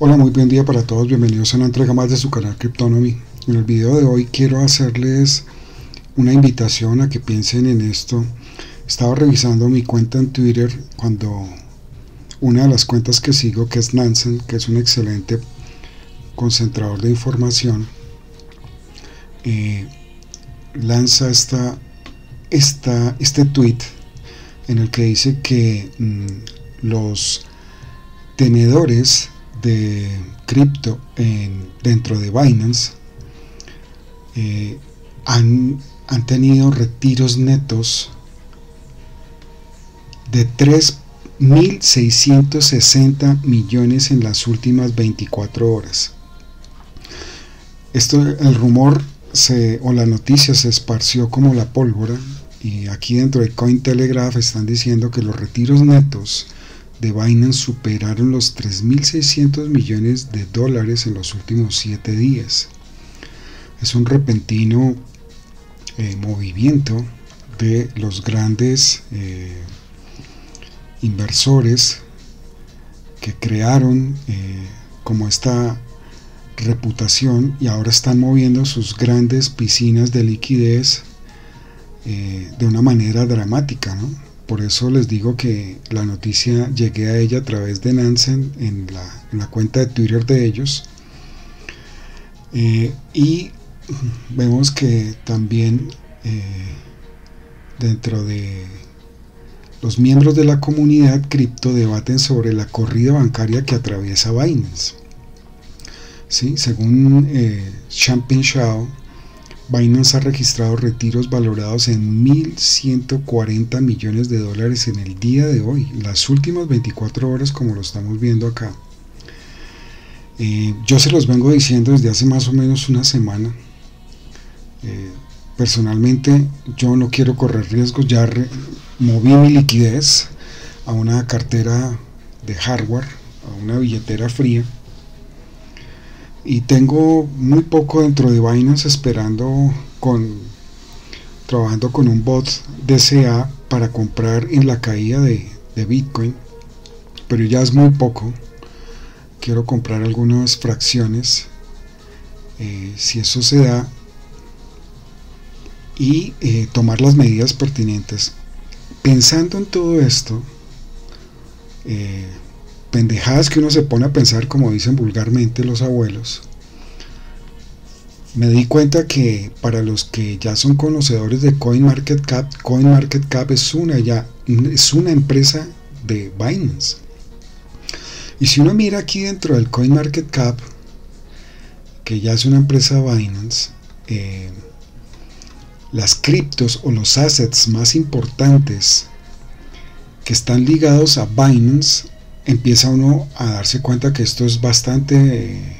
Hola, muy buen día para todos. Bienvenidos a una entrega más de su canal Cryptonomy. En el video de hoy quiero hacerles una invitación a que piensen en esto. Estaba revisando mi cuenta en Twitter cuando una de las cuentas que sigo, que es Nansen, que es un excelente concentrador de información, eh, lanza esta, este tweet en el que dice que mm, los tenedores de cripto dentro de Binance eh, han, han tenido retiros netos de 3.660 millones en las últimas 24 horas. Esto, el rumor se, o la noticia se esparció como la pólvora y aquí dentro de Cointelegraph están diciendo que los retiros netos de Binance superaron los 3.600 millones de dólares en los últimos 7 días. Es un repentino eh, movimiento de los grandes eh, inversores que crearon eh, como esta reputación y ahora están moviendo sus grandes piscinas de liquidez de una manera dramática, ¿no? Por eso les digo que la noticia llegué a ella a través de Nansen en la, cuenta de Twitter de ellos. Eh, y vemos que también eh, dentro de los miembros de la comunidad cripto debaten sobre la corrida bancaria que atraviesa Binance. ¿Sí? Según eh, Shao, Binance ha registrado retiros valorados en 1.140 millones de dólares en el día de hoy, las últimas 24 horas como lo estamos viendo acá. Eh, yo se los vengo diciendo desde hace más o menos una semana. Eh, personalmente yo no quiero correr riesgos, ya moví mi liquidez a una cartera de hardware, a una billetera fría y tengo muy poco dentro de Binance esperando con trabajando con un bot DCA para comprar en la caída de, Bitcoin pero ya es muy poco. Quiero comprar algunas fracciones eh, si eso se da y eh, tomar las medidas pertinentes. Pensando en todo esto eh, pendejadas que uno se pone a pensar, como dicen vulgarmente los abuelos, me di cuenta que para los que ya son conocedores de CoinMarketCap, CoinMarketCap es una ya es una empresa de Binance. Y si uno mira aquí dentro del CoinMarketCap, que ya es una empresa Binance, eh, las criptos o los assets más importantes que están ligados a Binance empieza uno a darse cuenta que esto es bastante eh,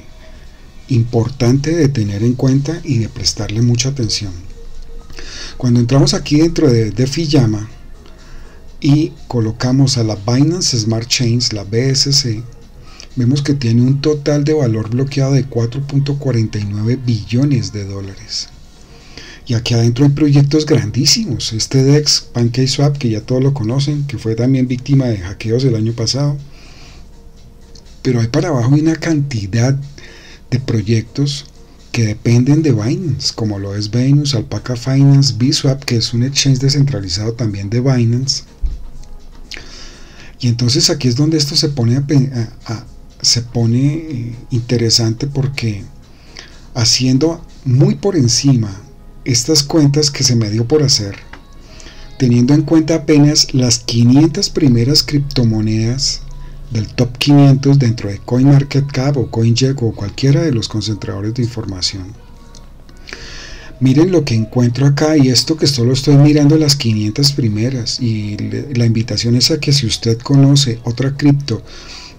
importante de tener en cuenta y de prestarle mucha atención. Cuando entramos aquí dentro de, de Fiyama y colocamos a la Binance Smart Chains, la BSC, vemos que tiene un total de valor bloqueado de 4.49 billones de dólares. Y aquí adentro hay proyectos grandísimos. Este DEX, PancakeSwap, que ya todos lo conocen, que fue también víctima de hackeos el año pasado pero hay para abajo una cantidad de proyectos que dependen de Binance, como lo es Venus, Alpaca Finance, Bswap, que es un exchange descentralizado también de Binance. Y entonces aquí es donde esto se pone, se pone eh, interesante porque haciendo muy por encima estas cuentas que se me dio por hacer, teniendo en cuenta apenas las 500 primeras criptomonedas del top 500 dentro de CoinMarketCap o CoinJet o cualquiera de los concentradores de información. Miren lo que encuentro acá y esto que solo estoy mirando las 500 primeras y la invitación es a que si usted conoce otra cripto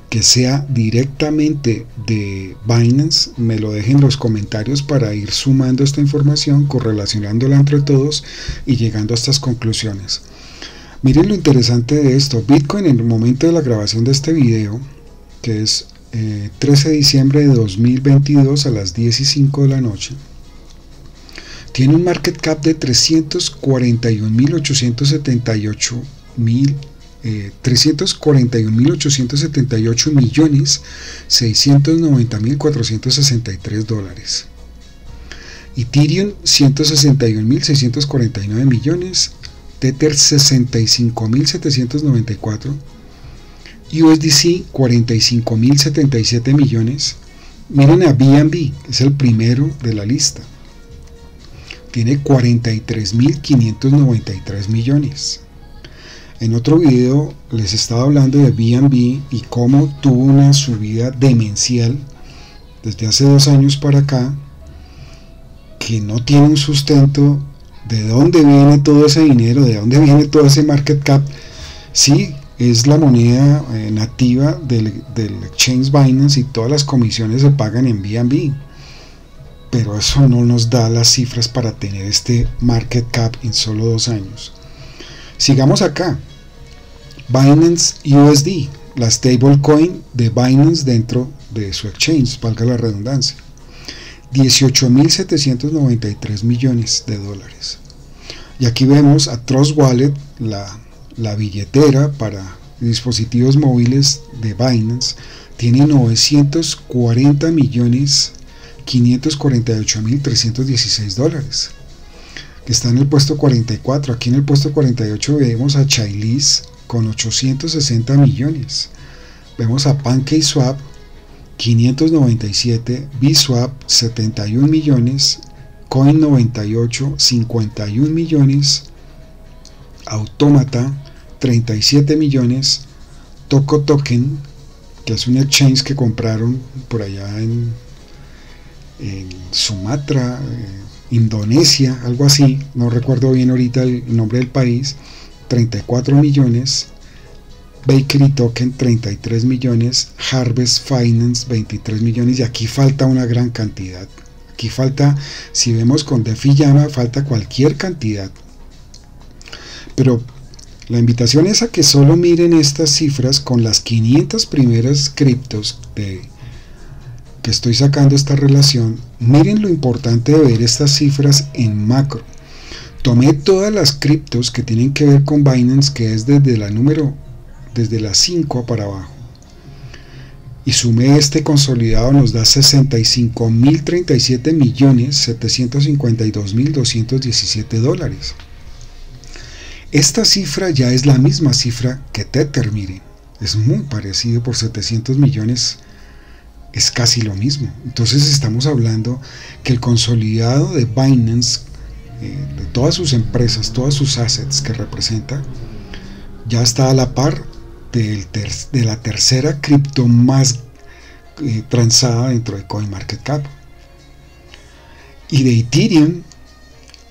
que sea directamente de Binance, me lo dejen en los comentarios para ir sumando esta información, correlacionándola entre todos y llegando a estas conclusiones. Miren lo interesante de esto. Bitcoin en el momento de la grabación de este video, que es 13 eh, de diciembre de 2022 a las 10 y 5 de la noche, tiene un market cap de 341.878 mil 341.878 millones 690.463 dólares. Ethereum 161.649 millones, Tether 65.794, USDC 45.077 millones. Miren a BNB, es el primero de la lista. Tiene 43.593 millones. En otro video les estaba hablando de BNB y cómo tuvo una subida demencial desde hace dos años para acá que no tiene un sustento de dónde viene todo ese dinero, de dónde viene todo ese market cap. Sí, es la moneda eh, nativa del, del, exchange Binance y todas las comisiones se pagan en BNB. Pero eso no nos da las cifras para tener este market cap en solo dos años. Sigamos acá. Binance USD, la stablecoin de Binance dentro de su exchange, valga la redundancia. 18.793 millones de dólares. Y aquí vemos a Trust Wallet, la, la billetera para dispositivos móviles de Binance, tiene 940 millones 548 mil 316 dólares que está en el puesto 44 aquí en el puesto 48 vemos a Chailis con 860 millones vemos a PancakeSwap 597 BSwap 71 millones Coin 98 51 millones Automata 37 millones Toco Token que es un exchange que compraron por allá en, en Sumatra eh, Indonesia, algo así, no recuerdo bien ahorita el nombre del país, 34 millones, Bakery Token 33 millones, Harvest Finance 23 millones y aquí falta una gran cantidad. Aquí falta, si vemos con DeFi Llama, falta cualquier cantidad. Pero la invitación es a que solo miren estas cifras con las 500 primeras criptos de que estoy sacando esta relación. Miren lo importante de ver estas cifras en macro. Tomé todas las criptos que tienen que ver con Binance, que es desde la número desde las 5 para abajo. Y sumé este consolidado nos da 65.037 millones 752 mil 217 dólares. Esta cifra ya es la misma cifra que Tether, miren. Es muy parecido por 700 millones. Es casi lo mismo. Entonces estamos hablando que el consolidado de Binance, eh, de todas sus empresas, todas sus assets que representa, ya está a la par de la tercera cripto más eh, transada dentro de CoinMarketCap. Y de Ethereum,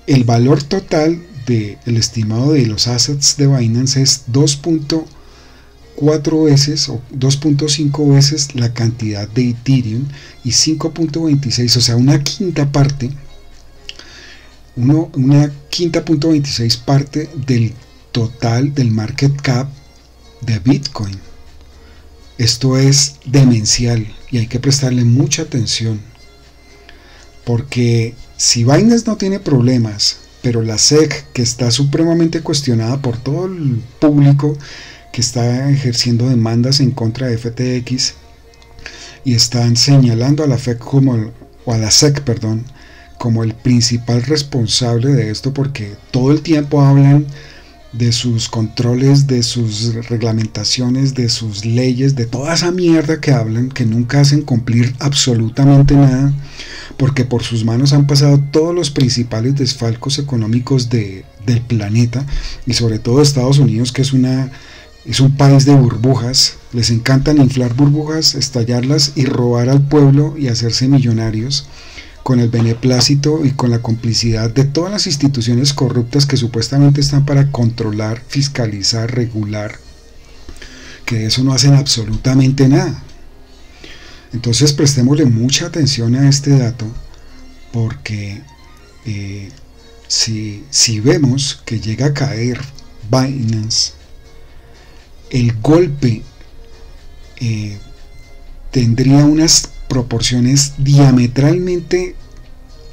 el valor total del estimado de los assets de Binance es 2.4 veces o 2.5 veces la cantidad de Ethereum y 5.26, o sea, una quinta parte, una quinta punto 26 parte del total del market cap de Bitcoin. Esto es demencial y hay que prestarle mucha atención. Porque si Binance no tiene problemas, pero la SEC, que está supremamente cuestionada por todo el público que está ejerciendo demandas en contra de FTX y están señalando a la FEC como o a la SEC, perdón, como el principal responsable de esto porque todo el tiempo hablan de sus controles, de sus reglamentaciones, de sus leyes, de toda esa mierda que hablan, que nunca hacen cumplir absolutamente nada, porque por sus manos han pasado todos los principales desfalcos económicos de, del planeta, y sobre todo Estados Unidos, que es, una, es un país de burbujas, les encantan inflar burbujas, estallarlas y robar al pueblo y hacerse millonarios con el beneplácito y con la complicidad de todas las instituciones corruptas que supuestamente están para controlar, fiscalizar, regular, que de eso no hacen absolutamente nada. Entonces prestémosle mucha atención a este dato porque eh, si, si vemos que llega a caer Binance, el golpe eh, tendría unas proporciones diametralmente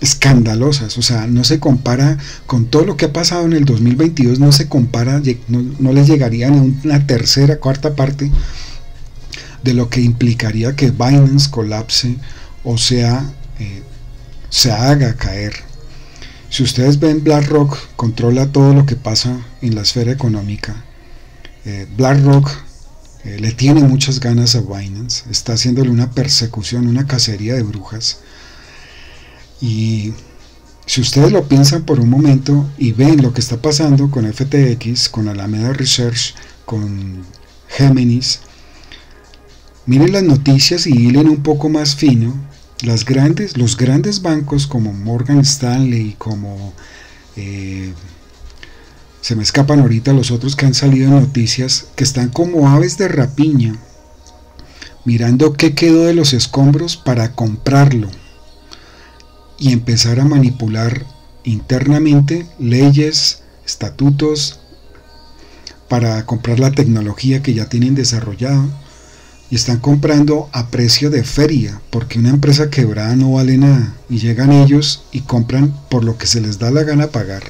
escandalosas, o sea, no se compara con todo lo que ha pasado en el 2022, no se compara, no, les llegaría ni una tercera, cuarta parte de lo que implicaría que Binance colapse o sea, eh, se haga caer. Si ustedes ven, BlackRock controla todo lo que pasa en la esfera económica. Eh, BlackRock eh, le tiene muchas ganas a Binance, está haciéndole una persecución, una cacería de brujas. Y si ustedes lo piensan por un momento y ven lo que está pasando con FTX, con Alameda Research, con Géminis, miren las noticias y hilen un poco más fino. Las grandes, los grandes bancos como Morgan Stanley, como eh, se me escapan ahorita los otros que han salido en noticias, que están como aves de rapiña, mirando qué quedó de los escombros para comprarlo y empezar a manipular internamente leyes, estatutos, para comprar la tecnología que ya tienen desarrollado. Y están comprando a precio de feria porque una empresa quebrada no vale nada. Y llegan ellos y compran por lo que se les da la gana pagar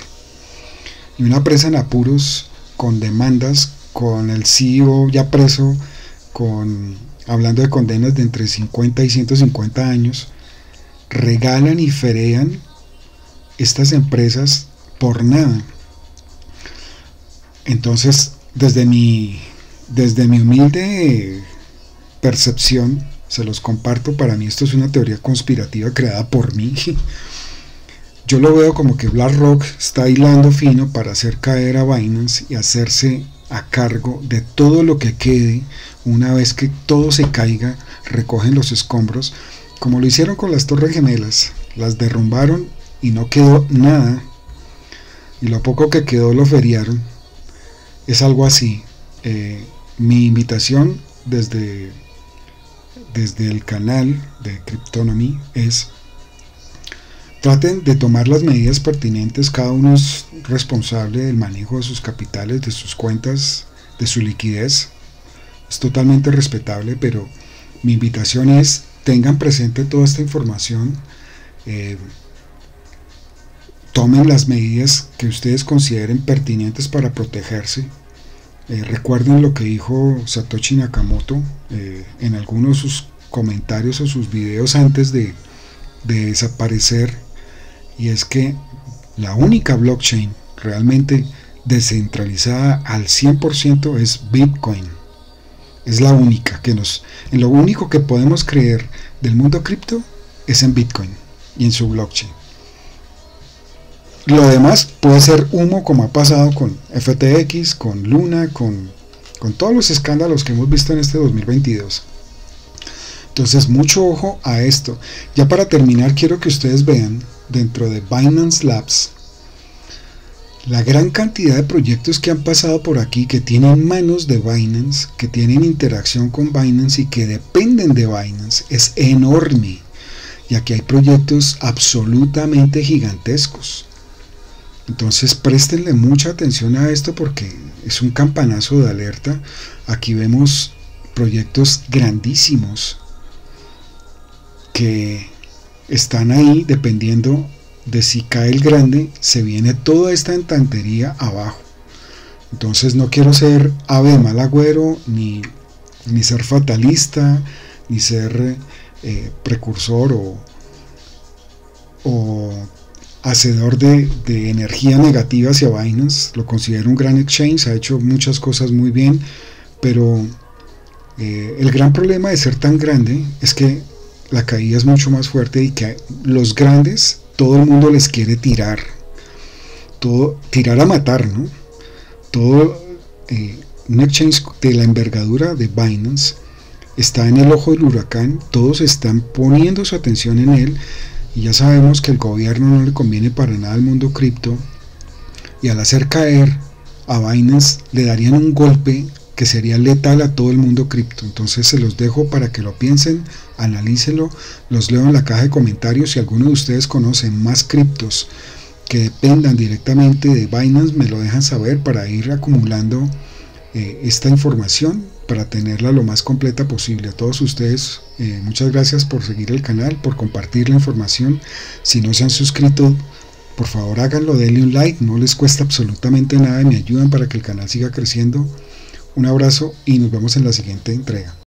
y una presa en apuros con demandas con el CEO ya preso con hablando de condenas de entre 50 y 150 años regalan y ferean estas empresas por nada. Entonces, desde mi, desde mi humilde percepción, se los comparto, para mí esto es una teoría conspirativa creada por mí. Yo lo veo como que BlackRock está hilando fino para hacer caer a Binance y hacerse a cargo de todo lo que quede una vez que todo se caiga, recogen los escombros como lo hicieron con las Torres Gemelas, las derrumbaron y no quedó nada. Y lo poco que quedó lo feriaron. Es algo así. Eh, mi invitación desde, desde el canal de Cryptonomy es traten de tomar las medidas pertinentes, cada uno es responsable del manejo de sus capitales, de sus cuentas, de su liquidez. Es totalmente respetable, pero mi invitación es tengan presente toda esta información, eh, tomen las medidas que ustedes consideren pertinentes para protegerse. Eh, recuerden lo que dijo Satoshi Nakamoto eh, en algunos de sus comentarios o sus videos antes de, de desaparecer y es que la única blockchain realmente descentralizada al 100% es Bitcoin es la única que nos, en lo único que podemos creer del mundo cripto es en Bitcoin y en su blockchain. Lo demás puede ser humo como ha pasado con FTX, con Luna, con, con todos los escándalos que hemos visto en este 2022. Entonces mucho ojo a esto. Ya para terminar quiero que ustedes vean dentro de Binance Labs la gran cantidad de proyectos que han pasado por aquí, que tienen manos de Binance, que tienen interacción con Binance y que dependen de Binance, es enorme. Y aquí hay proyectos absolutamente gigantescos. Entonces préstenle mucha atención a esto porque es un campanazo de alerta. Aquí vemos proyectos grandísimos que están ahí dependiendo de si cae el grande, se viene toda esta entantería abajo. Entonces no quiero ser ave de mal agüero, ni, ni ser fatalista, ni ser eh, precursor o, o hacedor de, energía negativa hacia Binance. Lo considero un gran exchange, ha hecho muchas cosas muy bien, pero eh, el gran problema de ser tan grande es que la caída es mucho más fuerte y que los grandes todo el mundo les quiere tirar, todo, tirar a matar, ¿no? Todo, eh, un exchange de la envergadura de Binance está en el ojo del huracán, todos están poniendo su atención en él y ya sabemos que el gobierno no le conviene para nada al mundo cripto y al hacer caer a Binance le darían un golpe que sería letal a todo el mundo cripto. Entonces se los dejo para que lo piensen, analícenlo, los leo en la caja de comentarios. Si alguno de ustedes conoce más criptos que dependan directamente de Binance, me lo dejan saber para ir acumulando eh, esta información para tenerla lo más completa posible. A todos ustedes, eh, muchas gracias por seguir el canal, por compartir la información. Si no se han suscrito, por favor háganlo, denle un like, no les cuesta absolutamente nada, me ayudan para que el canal siga creciendo. Un abrazo y nos vemos en la siguiente entrega.